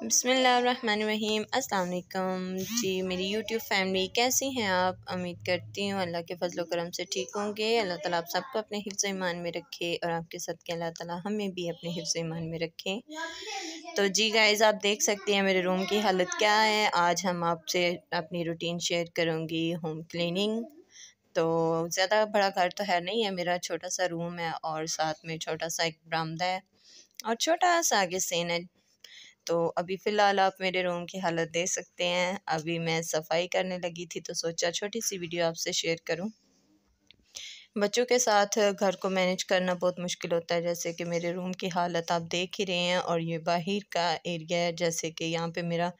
बसमीम अल्लाम जी, मेरी YouTube family कैसी हैं आप? उम्मीद करती हूँ अल्लाह के फजल करम से ठीक होंगे। अल्लाह ताला आप सबको अपने हिफ्ज़ ईमान में रखे और आपके साथ के अल्लाह ताला हमें भी अपने हिफ्ज़ ईमान में रखे। तो जी गाइज़ आप देख सकते हैं मेरे रूम की हालत क्या है। आज हम आपसे अपनी रूटीन शेयर करूँगी होम क्लिनिंग तो ज़्यादा बड़ा घर तो है नहीं है, मेरा छोटा सा रूम है और साथ में छोटा सा एक बरामदा है और छोटा सा आगे सीन है। तो अभी फ़िलहाल आप मेरे रूम की हालत देख सकते हैं। अभी मैं सफ़ाई करने लगी थी तो सोचा छोटी सी वीडियो आपसे शेयर करूँ। बच्चों के साथ घर को मैनेज करना बहुत मुश्किल होता है, जैसे कि मेरे रूम की हालत आप देख ही रहे हैं और ये बाहर का एरिया है, जैसे कि यहाँ पे मेरा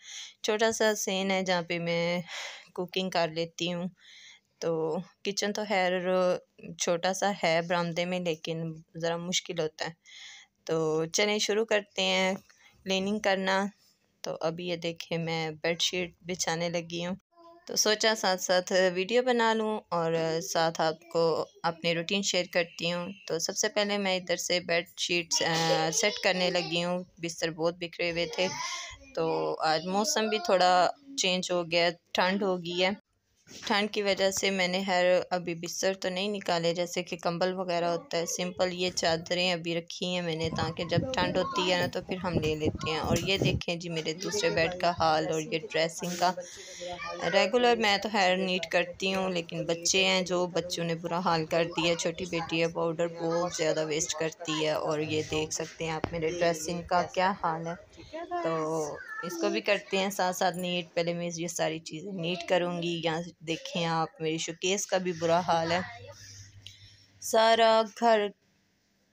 छोटा सा सेन है, जहाँ पे मैं कुकिंग कर लेती हूँ। तो किचन तो खैर छोटा सा है बरामदे में, लेकिन ज़रा मुश्किल होता है। तो चलें शुरू करते हैं। क्लीनिंग करना। तो अभी ये देखें मैं बेड शीट बिछाने लगी हूँ। तो सोचा साथ साथ वीडियो बना लूँ और साथ आपको अपनी रूटीन शेयर करती हूँ। तो सबसे पहले मैं इधर से बेड शीट सेट करने लगी हूँ। बिस्तर बहुत बिखरे हुए थे। तो आज मौसम भी थोड़ा चेंज हो गया, ठंड हो गई है। ठंड की वजह से मैंने हर अभी बिस्तर तो नहीं निकाले, जैसे कि कंबल वगैरह होता है, सिंपल ये चादरें अभी रखी हैं मैंने ताकि जब ठंड होती है ना तो फिर हम ले लेते हैं। और ये देखें जी मेरे दूसरे बेड का हाल और ये ड्रेसिंग का। रेगुलर मैं तो हेयर नीट करती हूँ, लेकिन बच्चे हैं जो, बच्चों ने बुरा हाल कर दिया, छोटी बेटी है, पाउडर बहुत ज़्यादा वेस्ट करती है। और ये देख सकते हैं आप मेरे ड्रेसिंग का क्या हाल है। तो इसको भी करते हैं साथ साथ नीट, पहले मैं ये सारी चीज़ें नीट करूँगी, यहाँ देखें आप मेरी शोकेस का भी बुरा हाल है। सारा घर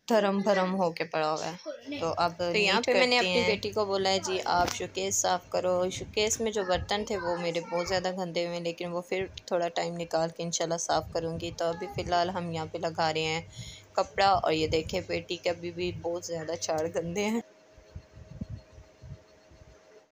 धर्म भरम होके पड़ा हुआ है। तो अब तो यहाँ पे मैंने अपनी बेटी को बोला है जी आप शोकेस साफ़ करो। शोकेस में जो बर्तन थे वो मेरे बहुत ज़्यादा गंदे हुए लेकिन वो फिर थोड़ा टाइम निकाल के इंशाल्लाह साफ़ करूँगी। तो अभी फ़िलहाल हम यहाँ पे लगा रहे हैं कपड़ा और ये देखें बेटी के अभी भी बहुत ज़्यादा चार गंदे हैं।